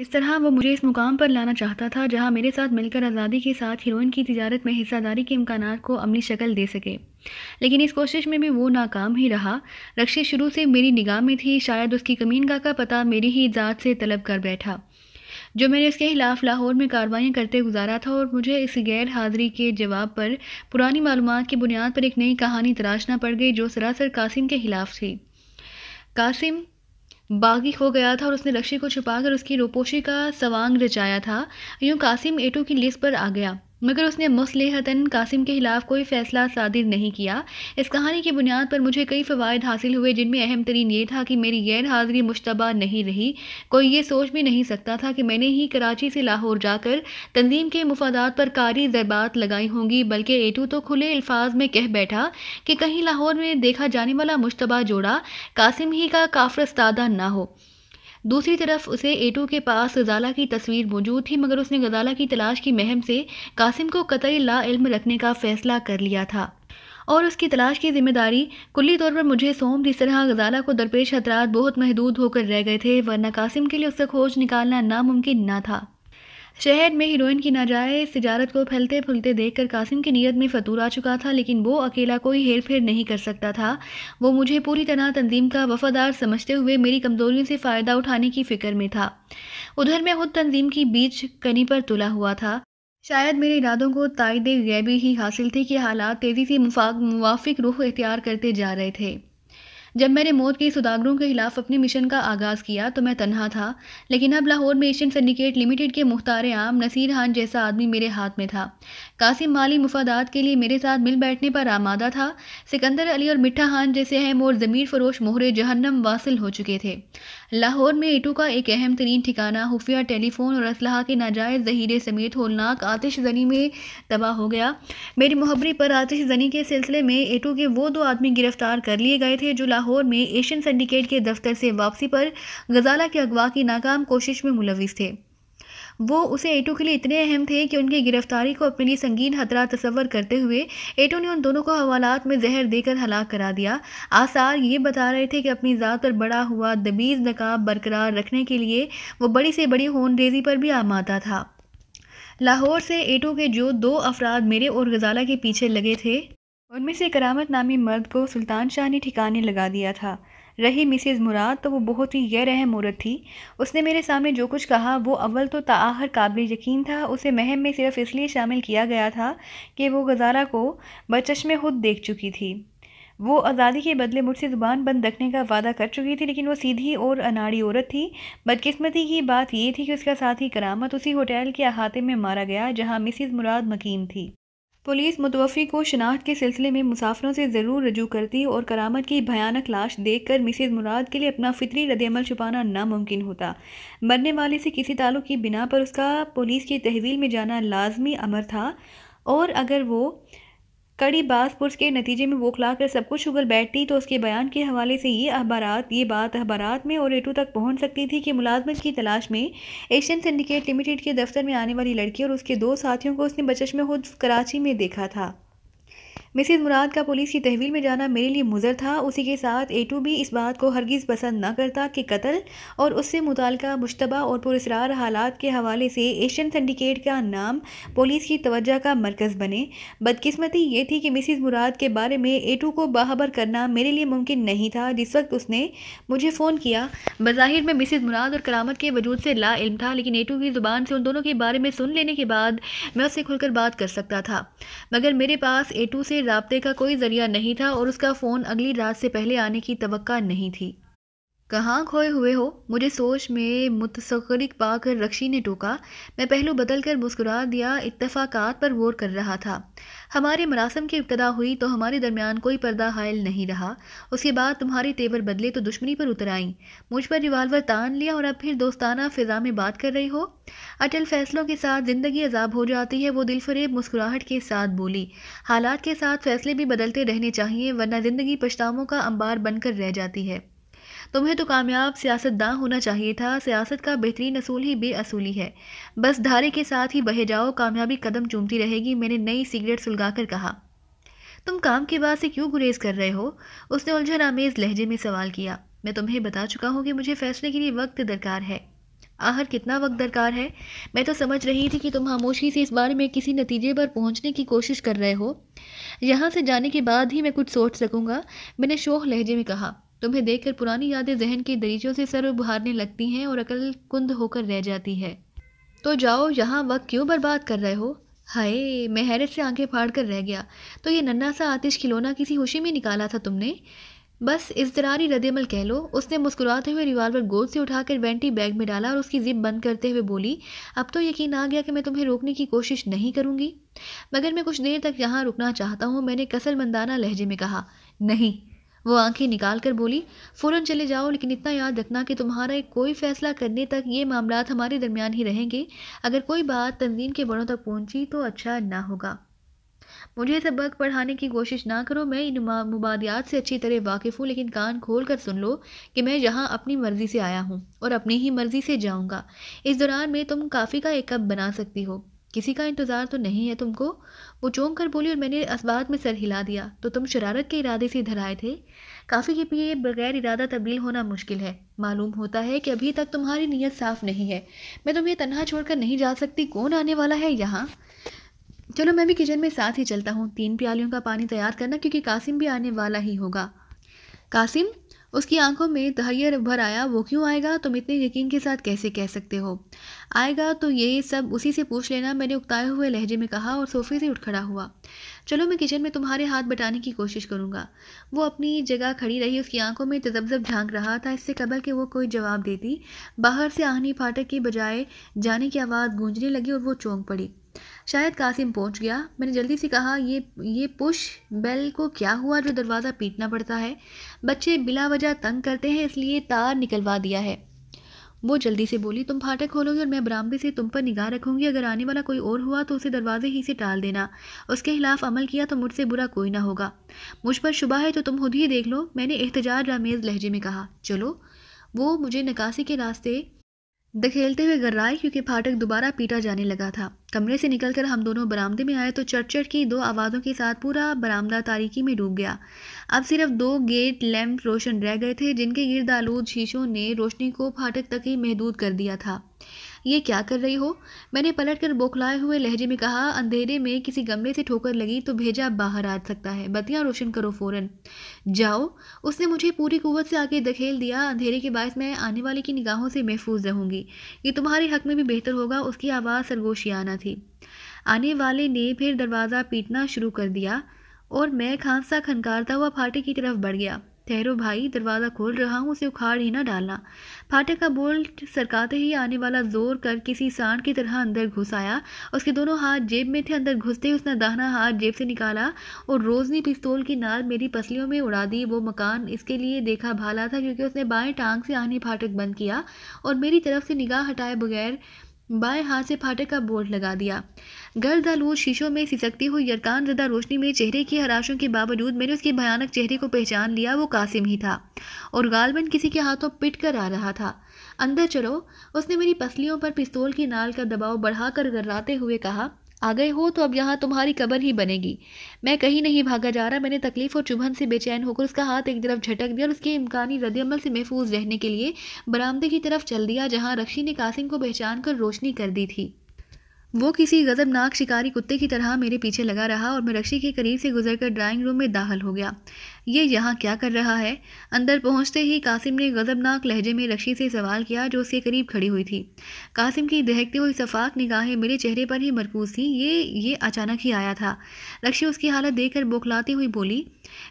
इस तरह वो मुझे इस मुकाम पर लाना चाहता था जहाँ मेरे साथ मिलकर आज़ादी के साथ हीरोइन की तजारत में हिस्सादारी के इम्कान को अमली शक्ल दे सके। लेकिन इस कोशिश में भी वो नाकाम ही रहा। रक्षी शुरू से मेरी निगाह में थी, शायद उसकी कमीनगा का पता मेरी ही ज़ात से तलब कर बैठा। जो मैंने इसके खिलाफ लाहौर में कार्रवाइयाँ करते गुजारा था और मुझे इस गैर हाजिरी के जवाब पर पुरानी मालूम की बुनियाद पर एक नई कहानी तराशना पड़ गई, जो सरासर कासिम के खिलाफ थी। कासिम बागी हो गया था और उसने लक्ष्य को छुपाकर उसकी रोपोशी का सवांग रचाया था। यूँ कासिम एटू की लिस्ट पर आ गया। मगर उसने मुसलहतन कासिम के खिलाफ कोई फैसला सादिर नहीं किया। इस कहानी की बुनियाद पर मुझे कई फ़वाद हासिल हुए, जिनमें अहम तरीन ये था कि मेरी गैर हाजिरी मुशतबा नहीं रही। कोई ये सोच भी नहीं सकता था कि मैंने ही कराची से लाहौर जाकर तंजीम के मुफादात पर कारी ज़रबात लगाई होंगी, बल्कि एटू तो खुले अल्फाज में कह बैठा कि कहीं लाहौर में देखा जाने वाला मुशतबा जोड़ा कासिम ही का काफरस्तादा ना हो। दूसरी तरफ़ उसे एटू के पास गजाला की तस्वीर मौजूद थी, मगर उसने गजाला की तलाश की महम से कासिम को कतई ला इल्म रखने का फैसला कर लिया था। और उसकी तलाश की ज़िम्मेदारी कुल्ली तौर पर मुझे सौंप जिस तरह गजाला को दरपेश खतरात बहुत महदूद होकर रह गए थे, वरना कासिम के लिए उससे खोज निकालना नामुमकिन ना था। शहर में हीरोइन की नाजायज़ तजारत को फैलते फूलते देखकर कासिम की नीयत में फतूर आ चुका था, लेकिन वो अकेला कोई हेर फेर नहीं कर सकता था। वो मुझे पूरी तरह तंजीम का वफादार समझते हुए मेरी कमज़ोरियों से फ़ायदा उठाने की फ़िक्र में था। उधर मैं खुद तंजीम की बीच कनी पर तुला हुआ था। शायद मेरे इरादों को तायद गैबी ही हासिल थी कि हालात तेज़ी से मुफाक मुवाफ़िक रुख इख्तियार करते जा रहे थे। जब मैंने मौत के सुदागरों के खिलाफ अपने मिशन का आगाज़ किया तो मैं तन्हा था। लेकिन अब लाहौर में एशियन सिंडिकेट लिमिटेड के मुख्तार आम नसीर खान जैसा आदमी मेरे हाथ में था। कासिम माली मुफादात के लिए मेरे साथ मिल बैठने पर आमादा था। सिकंदर अली और मिठा खान जैसे अहम और ज़मीर फरोश मोहरे जहन्नम वासिल हो चुके थे। लाहौर में ईटू का एक अहम तरीन ठिकाना खुफिया टेलीफोन और असलाह के नाजायज़ जहीरे समेत होलनाक आतिश जनी में तबाह हो गया। मेरी मुहबरी पर आतिश जनी के सिलसिले में एटू के वो दो आदमी गिरफ़्तार कर लिए गए थे जो लाहौर में एशियन सिंडिकेट के दफ्तर से वापसी पर गजाला के अगवा की नाकाम कोशिश में मुलविस थे। वो उसे एटो के लिए इतने अहम थे कि उनकी गिरफ्तारी को अपने लिए संगीन खतरा तस्वर करते हुए एटो ने उन दोनों को हवालात में जहर देकर हलाक करा दिया। आसार ये बता रहे थे कि अपनी ज़ात पर बड़ा हुआ दबीज़ नकाब बरकरार रखने के लिए वो बड़ी से बड़ी होन रेजी पर भी आमादा था। लाहौर से एटो के जो दो अफराद मेरे और गजाला के पीछे लगे थे, उनमें से करामत नामी मर्द को सुल्तान शाह ने ठिकाने लगा दिया था। रही मिसेज़ मुराद तो वो बहुत ही गैर अहम औरत थी। उसने मेरे सामने जो कुछ कहा, वो अव्वल तो ताहर काबिल यकीन था। उसे महम में सिर्फ़ इसलिए शामिल किया गया था कि वो गजारा को बचश में खुद देख चुकी थी। वो आज़ादी के बदले मुझसे ज़ुबान बंद रखने का वादा कर चुकी थी, लेकिन वो सीधी और अनाड़ी औरत थी। बदकिस्मती की बात ये थी कि उसका साथी करामत उसी होटल के अहाते में मारा गया, जहाँ मिसिज़ मुराद मकीम थी। पुलिस मुतवफ़ी को शनाख्त के सिलसिले में मुसाफरों से ज़रूर रजू करती और करामत की भयानक लाश देख कर मिसेज मुराद के लिए अपना फितरी रदल छुपाना नामुमकिन होता। मरने वाले से किसी ताल्लुक़ की बिना पर उसका पुलिस की तहवील में जाना लाजमी अमर था और अगर वो कड़ी बास पुरस के नतीजे में वो खिलाकर सब कुछ उगल बैठती तो उसके बयान के हवाले से ये अखबार ये बात अखबार में और एटू तक पहुँच सकती थी कि मुलाजमत की तलाश में एशियन सिंडिकेट लिमिटेड के दफ्तर में आने वाली लड़की और उसके दो साथियों को उसने बचश में खुद कराची में देखा था। मिसिज मुराद का पुलिस की तहवील में जाना मेरे लिए मुजर था। उसी के साथ ए टू भी इस बात को हरगिज़ पसंद ना करता कि कत्ल और उससे मुतल मुशतबा और पुरसरार हालात के हवाले से एशियन सिंडिकेट का नाम पुलिस की तवज्जा का मरकज़ बने। बदकिस्मती ये थी कि मिसिज मुराद के बारे में ए टू को बाहबर करना मेरे लिए मुमकिन नहीं था। जिस वक्त उसने मुझे फ़ोन किया, बज़ाहिर में मिसिज मुराद और करामत के वजूद से ला इल्म था, लेकिन ए टू की ज़ुबान से उन दोनों के बारे में सुन लेने के बाद मैं उससे खुलकर बात कर सकता था। मगर मेरे पास ए टू से रबते का कोई ज़रिया नहीं था और उसका फ़ोन अगली रात से पहले आने की तो नहीं थी। कहाँ खोए हुए हो? मुझे सोच में मुतसरिक पाकर रक्षी ने टोका। मैं पहलू बदल कर मुस्कुरा दिया। इतफाक़ात पर गौर कर रहा था। हमारे मरासम की इब्तदा हुई तो हमारे दरमियान कोई पर्दा हायल नहीं रहा। उसके बाद तुम्हारे तेवर बदले तो दुश्मनी पर उतर आई। मुझ पर रिवाल्वर तान लिया और अब फिर दोस्ताना फ़िज़ा में बात कर रही हो? अटल फैसलों के साथ ज़िंदगी अजाब हो जाती है, वो दिलफरेब मुस्कुराहट के साथ बोली। हालात के साथ फैसले भी बदलते रहने चाहिए, वरना ज़िंदगी पछतावों का अंबार बनकर रह जाती है। तुम्हें तो कामयाब सियासतदान होना चाहिए था। सियासत का बेहतरीन असूल ही बेअसूली है। बस धारे के साथ ही बहे जाओ, कामयाबी कदम चूमती रहेगी, मैंने नई सिगरेट सुलगा कर कहा। तुम काम के बाद से क्यों गुरेज कर रहे हो? उसने उलझन आमेज लहजे में सवाल किया। मैं तुम्हें बता चुका हूँ कि मुझे फैसले के लिए वक्त दरकार है। आहर कितना वक्त दरकार है? मैं तो समझ रही थी कि तुम खामोशी से इस बारे में किसी नतीजे पर पहुँचने की कोशिश कर रहे हो। यहाँ से जाने के बाद ही मैं कुछ सोच सकूँगा, मैंने शोह लहजे में कहा। तुम्हें देखकर पुरानी यादें जहन के दरीचों से सर उभारने लगती हैं और अकल कुंद होकर रह जाती है। तो जाओ, यहाँ वक्त क्यों बर्बाद कर रहे हो? हाय, मैं हैरत से आँखें फाड़ कर रह गया। तो ये नन्ना सा आतिश खिलौना किसी खुशी में निकाला था तुमने? बस इजतरारी रद्दमल कह लो। उसने मुस्कुराते हुए रिवाल्वर गोद से उठाकर वेंटी बैग में डाला और उसकी जिप बंद करते हुए बोली, अब तो यकीन आ गया कि मैं तुम्हें रोकने की कोशिश नहीं करूँगी। मगर मैं कुछ देर तक यहाँ रुकना चाहता हूँ, मैंने कसल मंदाना लहजे में कहा, नहीं वो आँखें निकाल कर बोली, फ़ौरन चले जाओ, लेकिन इतना याद रखना कि तुम्हारा एक कोई फ़ैसला करने तक ये मामला हमारे दरमियान ही रहेंगे। अगर कोई बात तंजीम के बड़ों तक पहुँची तो अच्छा ना होगा। मुझे सबक पढ़ाने की कोशिश ना करो, मैं इन मुबादियात से अच्छी तरह वाकिफ़ हूँ, लेकिन कान खोल कर सुन लो कि मैं यहाँ अपनी मर्ज़ी से आया हूँ और अपनी ही मर्ज़ी से जाऊँगा। इस दौरान में तुम काफ़ी का एक कप बना सकती हो। किसी का इंतज़ार तो नहीं है तुमको? वो चौंक कर बोली, और मैंने असबात में सर हिला दिया। तो तुम शरारत के इरादे से इधर आए थे? काफ़ी के पिए बगैर इरादा तब्दील होना मुश्किल है। मालूम होता है कि अभी तक तुम्हारी नीयत साफ़ नहीं है। मैं तुम्हें तनहा छोड़कर नहीं जा सकती। कौन आने वाला है यहाँ? चलो, मैं भी किचन में साथ ही चलता हूँ। तीन प्यालियों का पानी तैयार करना, क्योंकि कासिम भी आने वाला ही होगा। कासिम उसकी आँखों में तहैयर भर आया, वो क्यों आएगा? तुम इतने यकीन के साथ कैसे कह सकते हो? आएगा तो ये सब उसी से पूछ लेना, मैंने उकताए हुए लहजे में कहा और सोफे से उठ खड़ा हुआ। चलो, मैं किचन में तुम्हारे हाथ बटाने की कोशिश करूँगा। वो अपनी जगह खड़ी रही, उसकी आँखों में तजब्जब झाँक रहा था। इससे कबल कि वो कोई जवाब देती। बाहर से आहनी फाटक के बजाय जाने की आवाज़ गूंजने लगी और वो चौंक पड़ी। शायद कासिम पहुँच गया। मैंने जल्दी से कहा, ये ये पुश, बेल को क्या हुआ जो दरवाज़ा पीटना पड़ता है? बच्चे बिला वजह तंग करते हैं, इसलिए तार निकलवा दिया है। वो जल्दी से बोली, तुम फाटक खोलोगे और मैं बरामदे से तुम पर निगाह रखूँगी। अगर आने वाला कोई और हुआ तो उसे दरवाजे ही से टाल देना। उसके खिलाफ अमल किया तो मुझसे बुरा कोई ना होगा। मुझ पर शुबा है तो तुम खुद ही देख लो। मैंने एहतजाज रामेज़ लहजे में कहा, चलो। वो मुझे नकासी के रास्ते धकेलते हुए गर्राए क्योंकि फाटक दोबारा पीटा जाने लगा था। कमरे से निकलकर हम दोनों बरामदे में आए तो चटचट की दो आवाज़ों के साथ पूरा बरामदा तारीकी में डूब गया। अब सिर्फ़ दो गेट लैंप रोशन रह गए थे जिनके गिर्द आलूद शीशों ने रोशनी को फाटक तक ही महदूद कर दिया था। ये क्या कर रही हो? मैंने पलट कर बौखलाए हुए लहजे में कहा, अंधेरे में किसी गमले से ठोकर लगी तो भेजा बाहर आ सकता है। बत्तियाँ रोशन करो फ़ौरन। जाओ। उसने मुझे पूरी कुवत से आगे धकेल दिया। अंधेरे के बायस मैं आने वाले की निगाहों से महफूज रहूँगी। ये तुम्हारे हक में भी बेहतर होगा, उसकी आवाज़ सरगोशियाना थी। आने वाले ने फिर दरवाज़ा पीटना शुरू कर दिया और मैं खांसा खनकारता हुआ फाटे की तरफ़ बढ़ गया। ठहरो भाई दरवाज़ा खोल रहा हूँ, उसे उखाड़ ही ना डालना। फाटक का बोल्ट सरकाते ही आने वाला ज़ोर कर किसी सांड की तरह अंदर घुस आया। उसके दोनों हाथ जेब में थे, अंदर घुसते ही उसने दाहना हाथ जेब से निकाला और रोजनी पिस्तौल की नाल मेरी पसलियों में उड़ा दी। वो मकान इसके लिए देखा भाला था क्योंकि उसने बाएँ टांग से आने फाटक बंद किया और मेरी तरफ़ से निगाह हटाए बगैर बाएँ हाथ से फाटक का बोर्ड लगा दिया। गर्द आलूद शीशों में सिसकती हुई यरकान जदा रोशनी में चेहरे की हराशों के बावजूद मैंने उसके भयानक चेहरे को पहचान लिया, वो कासिम ही था और गालबन किसी के हाथों पिट कर आ रहा था। अंदर चलो, उसने मेरी पसलियों पर पिस्तौल की नाल का दबाव बढ़ाकर गर्राते हुए कहा आ गए हो तो अब यहाँ तुम्हारी कबर ही बनेगी। मैं कहीं नहीं भागा जा रहा। मैंने तकलीफ़ और चुभन से बेचैन होकर उसका हाथ एक तरफ़ झटक दिया और उसके इम्कानी रद्दमल से महफूज रहने के लिए बरामदे की तरफ़ चल दिया, जहाँ रक्षी ने कासिम को पहचान कर रोशनी कर दी थी। वो किसी गजबनाक शिकारी कुत्ते की तरह मेरे पीछे लगा रहा और मैं रक्षी के करीब से गुजरकर ड्राइंग रूम में दाखिल हो गया। ये यहाँ क्या कर रहा है? अंदर पहुँचते ही कासिम ने गजबनाक लहजे में रक्षी से सवाल किया जो उसके करीब खड़ी हुई थी। कासिम की दहकती हुई सफाक निगाहें मेरे चेहरे पर ही मरकूज थी। ये ये अचानक ही आया था। रक्षी उसकी हालत देखकर बौखलाती हुई बोली,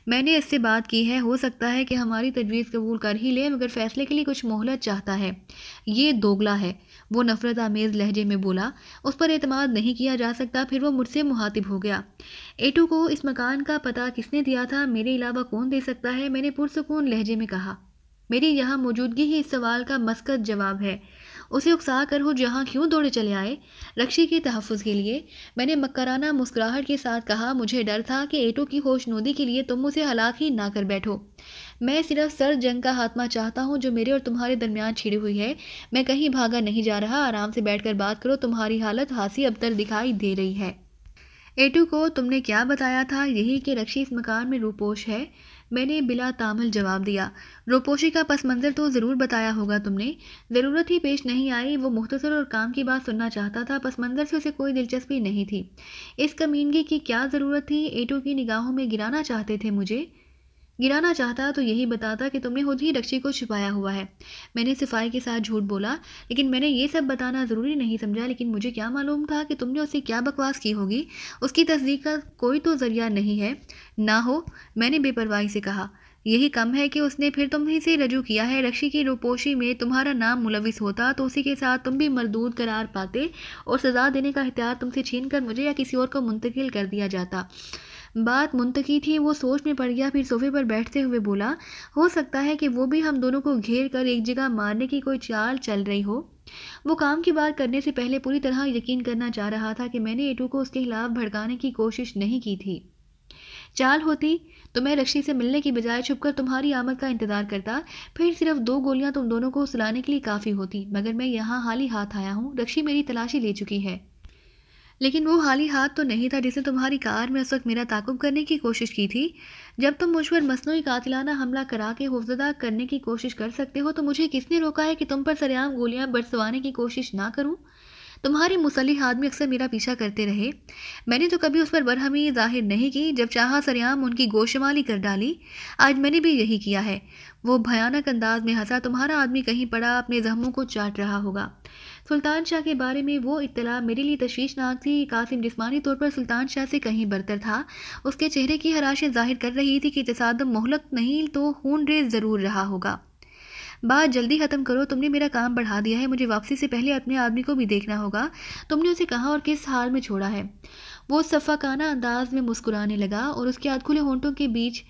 मैंने इससे बात की है। हो सकता है कि हमारी तजवीज़ कबूल कर ही ले, मगर फैसले के लिए कुछ मोहलत चाहता है। ये दोगला है। वो नफ़रत आमेज़ लहजे में बोला, उस पर एतमाद नहीं किया जा सकता, फिर वो मुझसे मुहातिब हो गया। एटू को इस मकान का पता किसने दिया था? मेरे अलावा कौन दे सकता है? मैंने पुरसकून लहजे में कहा। मेरी यहाँ मौजूदगी ही इस सवाल का मस्कत जवाब है। उसे उकसा कर हो जहाँ क्यों दौड़े चले आए? रक्षी के तहफ़ के लिए। मैंने मकराना मुस्कुराहट के साथ कहा, मुझे डर था कि एटो की होशनोदी के लिए तुम उसे हलाक ही ना कर बैठो। मैं सिर्फ़ सर जंग का हाथमा चाहता हूँ जो मेरे और तुम्हारे दरमियान छिड़ी हुई है। मैं कहीं भागा नहीं जा रहा। आराम से बैठकर बात करो। तुम्हारी हालत हासी अबतर दिखाई दे रही है। एटू को तुमने क्या बताया था? यही कि रक्षी इस मकान में रूपोश है। मैंने बिला तामल जवाब दिया। रूपोशी का पस मंज़र तो ज़रूर बताया होगा तुमने। ज़रूरत ही पेश नहीं आई। वो मुख्तर और काम की बात सुनना चाहता था, पस मंज़र से उसे कोई दिलचस्पी नहीं थी। इस कमीनगी की क्या ज़रूरत थी? एटू की निगाहों में गिराना चाहते थे मुझे। गिराना चाहता तो यही बताता कि तुमने खुद ही रक्षी को छुपाया हुआ है। मैंने सिफाई के साथ झूठ बोला, लेकिन मैंने ये सब बताना ज़रूरी नहीं समझा, लेकिन मुझे क्या मालूम था कि तुमने उससे क्या बकवास की होगी। उसकी तस्दीक का कोई तो ज़रिया नहीं है। ना हो, मैंने बेपरवाही से कहा। यही कम है कि उसने फिर तुम ही से रजू किया है। रक्षी की रूपोशी में तुम्हारा नाम मुलविस होता तो उसी के साथ तुम भी मरदूद करार पाते और सज़ा देने का इख्तियार तुमसे छीन कर मुझे या किसी और को मुंतकिल कर दिया जाता। बात मुंतकी थी, वो सोच में पड़ गया, फिर सोफे पर बैठते हुए बोला, हो सकता है कि वो भी हम दोनों को घेर कर एक जगह मारने की कोई चाल चल रही हो। वो काम की बात करने से पहले पूरी तरह यकीन करना चाह रहा था कि मैंने एटू को उसके खिलाफ भड़काने की कोशिश नहीं की थी। चाल होती तो मैं रक्षी से मिलने की बजाय छुपकर तुम्हारी आमद का इंतज़ार करता, फिर सिर्फ़ दो गोलियाँ तुम दोनों को सुलाने के लिए काफ़ी होती, मगर मैं यहाँ हाल ही हाथ आया हूँ, रक्षी मेरी तलाशी ले चुकी है। लेकिन वो हाली हाथ तो नहीं था जिसने तुम्हारी कार में उस वक्त मेरा ताकुब करने की कोशिश की थी। जब तुम मुझ पर मसनू कातिलाना हमला करा के हुफजदा करने की कोशिश कर सकते हो तो मुझे किसने रोका है कि तुम पर सरेआम गोलियाँ बरसवाने की कोशिश ना करूँ? तुम्हारे मुसलिह आदमी अक्सर मेरा पीछा करते रहे। मैंने तो कभी उस पर बरहमी ज़ाहिर नहीं की, जब चाहा सरेआम उनकी गोशमाली कर डाली। आज मैंने भी यही किया है। वो भयानक अंदाज में हंसा, तुम्हारा आदमी कहीं पड़ा, अपने जख्मों को चाट रहा होगा। सुल्तान शाह के बारे में वो इतला मेरे लिए तशवीशनाक थी। कासिम जिसमानी तौर पर सुल्तान शाह से कहीं बरतर था। उसके चेहरे की हराशें ज़ाहिर कर रही थी कि तसादम मोहलत नहीं तो खून रेज ज़रूर रहा होगा। बात जल्दी ख़त्म करो, तुमने मेरा काम बढ़ा दिया है, मुझे वापसी से पहले अपने आदमी को भी देखना होगा। तुमने उसे कहाँ और किस हाल में छोड़ा है? वो सफ़ाकाना अंदाज में मुस्कुराने लगा और उसके खुले होंठों के बीच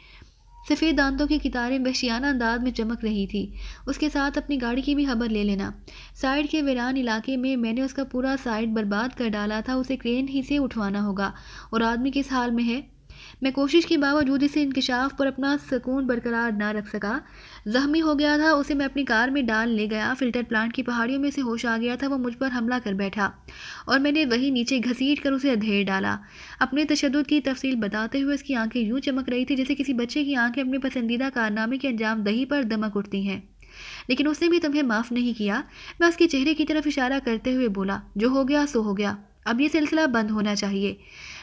सफ़ेद दांतों की कितारें वहशियाना अंदाज में चमक रही थी। उसके साथ अपनी गाड़ी की भी खबर ले लेना। साइड के वीरान इलाके में मैंने उसका पूरा साइड बर्बाद कर डाला था, उसे क्रेन ही से उठवाना होगा। और आदमी किस हाल में है? मैं कोशिश के बावजूद इसे इंकशाफ पर अपना सुकून बरकरार ना रख सका। जख्मी हो गया था, उसे मैं अपनी कार में डाल ले गया। फ़िल्टर प्लांट की पहाड़ियों में से होश आ गया था, वो मुझ पर हमला कर बैठा और मैंने वही नीचे घसीट कर उसे अधेड़ डाला। अपने तशद की तफसील बताते हुए उसकी आँखें यूँ चमक रही थी जैसे किसी बच्चे की आँखें अपने पसंदीदा कारनामे के अंजाम दही पर दमक उठती हैं। लेकिन उसने भी तुम्हें माफ़ नहीं किया। मैं उसके चेहरे की तरफ़ इशारा करते हुए बोला, जो हो गया, सो हो गया। अब ये सिलसिला बंद होना चाहिए।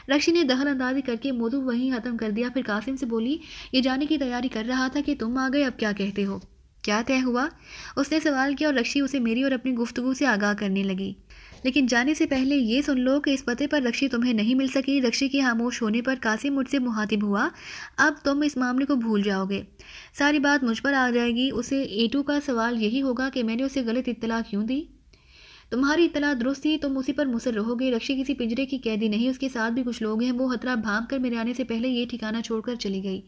रक्षी ने दखल अंदाजी करके मौजू वहीं ख़त्म कर दिया। फिर कासिम से बोली, ये जाने की तैयारी कर रहा था कि तुम आ गए, अब क्या कहते हो? क्या तय हुआ? उसने सवाल किया और रक्षी उसे मेरी और अपनी गुफ्तगु से आगाह करने लगी। लेकिन जाने से पहले ये सुन लो कि इस पते पर रक्षी तुम्हें नहीं मिल सकी। रक्षी के खामोश होने पर कासिम मुझसे मुहातिब हुआ, अब तुम इस मामले को भूल जाओगे। सारी बात मुझ पर आ जाएगी। उसे एटू का सवाल यही होगा कि मैंने उसे गलत इत्तला क्यों दी? तुम्हारी इतला दुरुस्त थी तुम उसी पर मुसर रहोगे। रक्षी किसी पिंजरे की कैदी नहीं, उसके साथ भी कुछ लोग हैं। वो हतरा भाग कर मेरे आने से पहले ये ठिकाना छोड़कर चली गई।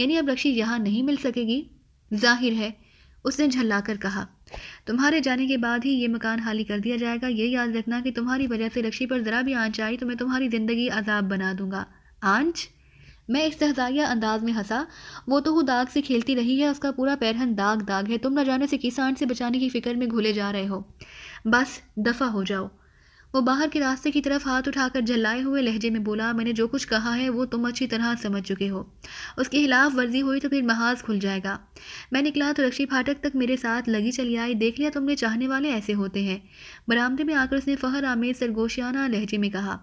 यानी अब रक्षी यहाँ नहीं मिल सकेगी? ज़ाहिर है, उसने झल्लाकर कहा। तुम्हारे जाने के बाद ही ये मकान खाली कर दिया जाएगा। ये याद रखना कि तुम्हारी वजह से रक्षी पर ज़रा भी आँच आई तो मैं तुम्हारी ज़िंदगी अजाब बना दूँगा। आँच? मैं इस्तेजाइया अंदाज में हंसा। वो तो वो दाग से खेलती रही है, उसका पूरा पैरहन दाग दाग है। तुम न जाने से किस आंट से बचाने की फ़िक्र में घुले जा रहे हो। बस दफ़ा हो जाओ। वो बाहर के रास्ते की तरफ़ हाथ उठाकर झल्लाए हुए लहजे में बोला, मैंने जो कुछ कहा है, वो तुम अच्छी तरह समझ चुके हो। उसके खिलाफ वर्जी हुई तो फिर महाज खुल जाएगा। मैं निकला तो रक्षी फाटक तक मेरे साथ लगी चली आई। देख लिया तुमने, चाहने वाले ऐसे होते हैं। बरामदे में आकर उसने फ़हर आमेज सरगोशियाना लहजे में कहा,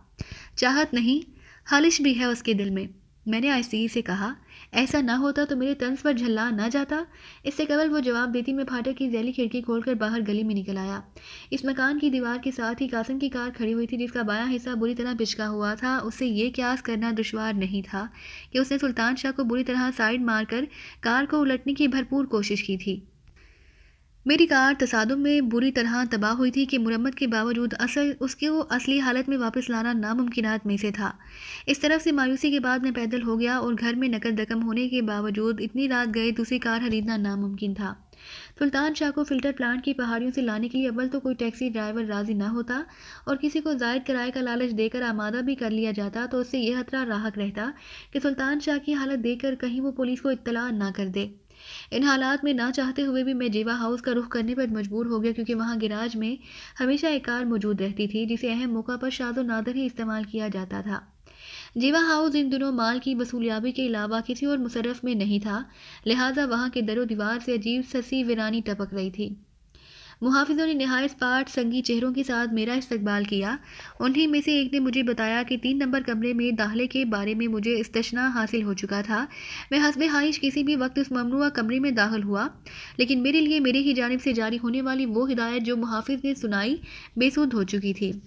चाहत नहीं, हालिश भी है उसके दिल में। मैंने आयसी से कहा ऐसा ना होता तो मेरे तंस पर झल्ला ना जाता। इससे केवल वो जवाब देती, मैं फाटक की जैली खिड़की खोलकर बाहर गली में निकल आया। इस मकान की दीवार के साथ ही कासम की कार खड़ी हुई थी, जिसका बायां हिस्सा बुरी तरह पिचका हुआ था। उससे ये क्यास करना दुशवार नहीं था कि उसने सुल्तान शाह को बुरी तरह साइड मारकर कार को उलटने की भरपूर कोशिश की थी। मेरी कार तसादुम में बुरी तरह तबाह हुई थी कि मुरम्मत के बावजूद असल उसके वो असली हालत में वापस लाना नामुमकिन में से था। इस तरफ़ से मायूसी के बाद मैं पैदल हो गया और घर में नकद रकम होने के बावजूद इतनी रात गए दूसरी कार खरीदना नामुमकिन था। सुल्तान शाह को फ़िल्टर प्लांट की पहाड़ियों से लाने के लिए अव्वल तो कोई टैक्सी ड्राइवर राज़ी ना होता और किसी को जायद किराए का लालच देकर आमादा भी कर लिया जाता तो उससे यह खतरा राहक रहता कि सुल्तान शाह की हालत देखकर कहीं वो पुलिस को इतला ना कर दे। इन हालात में ना चाहते हुए भी मैं जीवा हाउस का रुख करने पर मजबूर हो गया क्योंकि वहाँ गिराज में हमेशा एक कार मौजूद रहती थी, जिसे अहम मौका पर शादो नादर ही इस्तेमाल किया जाता था। जीवा हाउस इन दिनों माल की वसूलियाबी के अलावा किसी और मुशरफ में नहीं था, लिहाजा वहाँ के दरो दीवार से अजीब ससी वीरानी टपक रही थी। मुहाफिजों ने नहायत पाठ संगी चेहरों के साथ मेरा इस्तकबाल किया। उन्हीं में से एक ने मुझे बताया कि तीन नंबर कमरे में दाखिले के बारे में मुझे इस्तना हासिल हो चुका था। मैं हसब हाइश किसी भी वक्त उस ममनुआ कमरे में दाखिल हुआ। लेकिन मेरे लिए मेरी ही जानब से जारी होने वाली वो हिदायत जो मुहाफिज ने सुनाई बेसूद हो चुकी थी।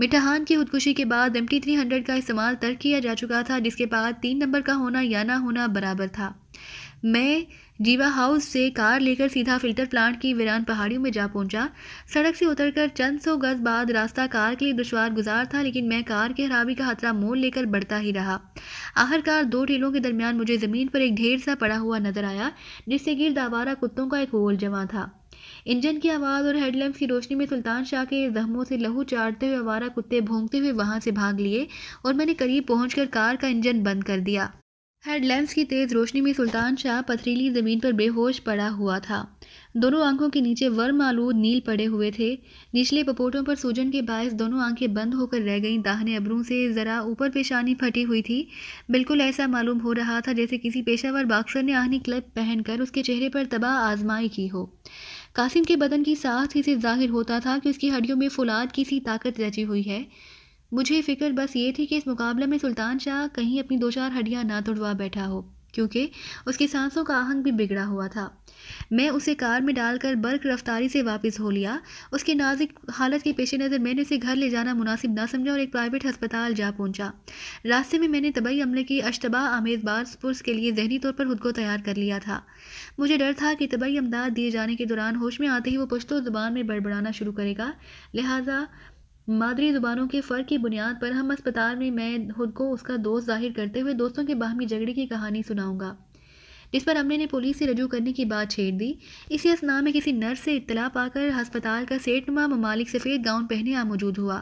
मिठाहान की खुदकुशी के बाद एम टी थ्री हंड्रेड का इस्तेमाल तर्क किया जा चुका था, जिसके बाद तीन नंबर का होना या ना होना बराबर था। मैं जीवा हाउस से कार लेकर सीधा फ़िल्टर प्लांट की वीरान पहाड़ियों में जा पहुँचा। सड़क से उतरकर चंद सौ गज बाद रास्ता कार के लिए दुशवार गुजार था, लेकिन मैं कार के खराबी का खतरा मोल लेकर बढ़ता ही रहा। आखिरकार दो टीलों के दरमियान मुझे ज़मीन पर एक ढेर सा पड़ा हुआ नज़र आया, जिससे गिरद आवारा कुत्तों का एक होल जमा था। इंजन की आवाज़ और हेडलैम्प की रोशनी में सुल्तान शाह के जख्मों से लहू चाटते हुए आवारा कुत्ते भोंगते हुए वहाँ से भाग लिए और मैंने करीब पहुंचकर कार का इंजन बंद कर दिया। हेडलैम्प्स की तेज़ रोशनी में सुल्तान शाह पथरीली ज़मीन पर बेहोश पड़ा हुआ था। दोनों आँखों के नीचे वर्म आलूद नील पड़े हुए थे। निचले पपोटों पर सूजन के बायस दोनों आँखें बंद होकर रह गईं। दाहने अबरों से ज़रा ऊपर पेशानी फटी हुई थी। बिल्कुल ऐसा मालूम हो रहा था जैसे किसी पेशावर बाक्सर ने आहनी क्लब पहनकर उसके चेहरे पर तबाह आजमाई की हो। कासिम के बदन की साथ ही से ज़ाहिर होता था कि उसकी हड्डियों में फुलाद की सी ताकत रची हुई है। मुझे फ़िक्र बस ये थी कि इस मुकाबले में सुल्तान शाह कहीं अपनी दो चार हड्डियाँ ना तोड़वा बैठा हो, क्योंकि उसकी सांसों का आहंग भी बिगड़ा हुआ था। मैं उसे कार में डालकर बर्क रफ्तारी से वापस हो लिया। उसकी नाजुक हालत के पेश नज़र मैंने उसे घर ले जाना मुनासिब ना समझा और एक प्राइवेट अस्पताल जा पहुँचा। रास्ते में मैंने तबई अमले की अशतबा आमेज पुरुष के लिए जहनी तौर पर खुद को तैयार कर लिया था। मुझे डर था कि तबई अमदाद दिए जाने के दौरान होश में आते ही वो पुश्तो ज़ुबान में बड़बड़ाना शुरू करेगा। लिहाजा मादरी ज़ुबानों के फ़र्क की बुनियाद पर हम अस्पताल में मैं खुद को उसका दोस्त ज़ाहिर करते हुए दोस्तों के बाहमी झगड़े की कहानी सुनाऊँगा। जिस पर अमले ने पुलिस से रजू करने की बात छेड़ दी, इसी असना में किसी नर्स से इतला पाकर अस्पताल का सेठनुमा ममालिक सफ़ेद गाउन पहने आ मौजूद हुआ।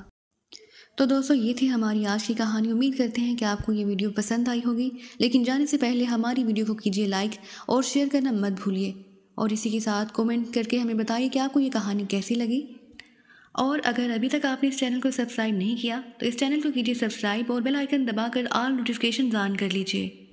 तो दोस्तों, ये थी हमारी आज की कहानी। उम्मीद करते हैं कि आपको ये वीडियो पसंद आई होगी। लेकिन जाने से पहले हमारी वीडियो को कीजिए लाइक और शेयर करना मत भूलिए। और इसी के साथ कमेंट करके हमें बताइए कि आपको ये कहानी कैसी लगी। और अगर अभी तक आपने इस चैनल को सब्सक्राइब नहीं किया तो इस चैनल को कीजिए सब्सक्राइब और बेल आइकन दबाकर ऑल नोटिफिकेशन ऑन कर लीजिए।